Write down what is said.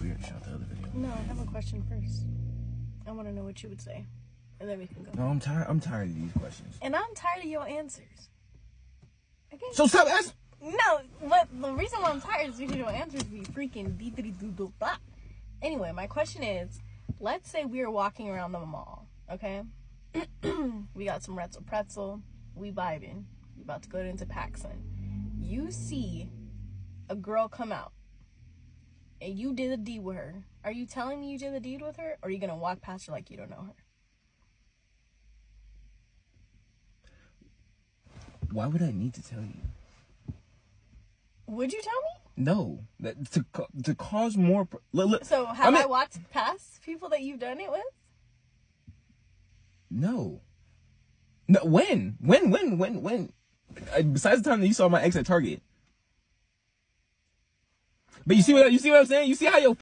We already shot the other video. No, I have a question first. I want to know what you would say, and then we can go. No, I'm tired. I'm tired of these questions. And I'm tired of your answers. Okay. So stop asking. No, but the reason why I'm tired is because your answers be freaking dee dee doo doo blah. Anyway, my question is, let's say we are walking around the mall, okay? we got some Wetzel pretzel, we vibing, we about to go into PacSun. You see a girl come out, and you did a deed with her. Are you telling me you did a deed with her, or are you gonna walk past her like you don't know her? Why would I need to tell you? Would you tell me? No, that to to cause more. pr- Look, look, So have I, mean- walked past people that you've done it with? No. No. When? When? When? When? When? Besides the time that you saw my ex at Target. But you see what you see what I'm saying? You see how your